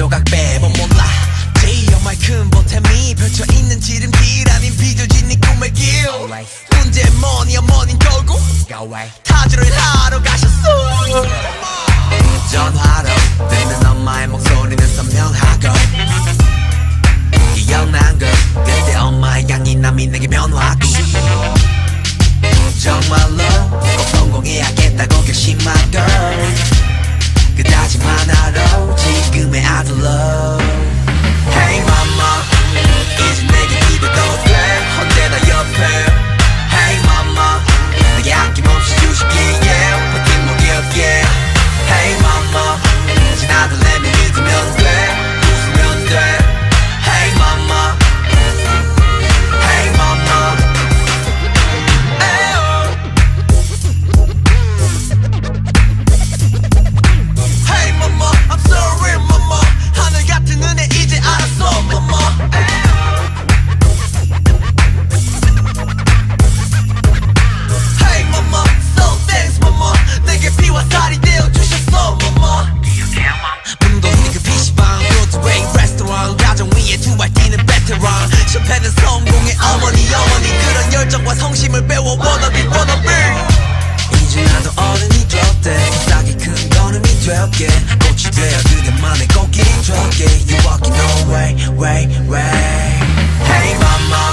조각 빼면 몰라. 제이어말 큰 보탬이 펼쳐있는 지름길 아닌 비춰진 네 꿈의 길 문제 뭐니 어머닌 결국 타주를 하러 가셨어 전화로 듣는 엄마의 목소리는 선명하고 기억난 것 그때 엄마의 강인함이 내게 변화하고 정말로 꼭 성공해야겠다고 결심한 걸 그다지 하나로 지금의 게 꽃이 되어 그대만의 꽃길이 될게 You walking no way, way, way. Hey mama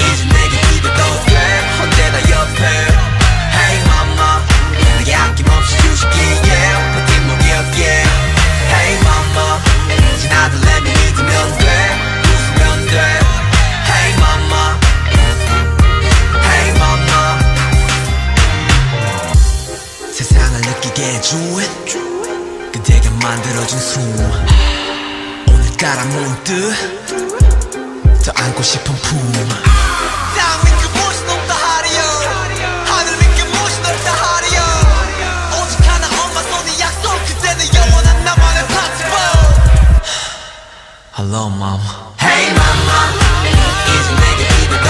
이제 내게 기대도 돼. 언제나 옆에. Hey mama 내게 아낌없이 주시기에 버팀목이었기에 Hey mama 이제 나도 내면 믿으면 돼. 웃으면 돼. Hey mama. 세상을 느끼게 해준 그대가 만들어준 숨 오늘따라 문득 더 안고 싶은 품. 땅 밑에 무엇이 높다 하리요. 하늘 밑에 무엇이 넓다 하리요. 오직 하나 엄마 손의 약속. 그때는 영원한 나만의 파티보 Hello mom. Hey mama. 이제 내게 기대도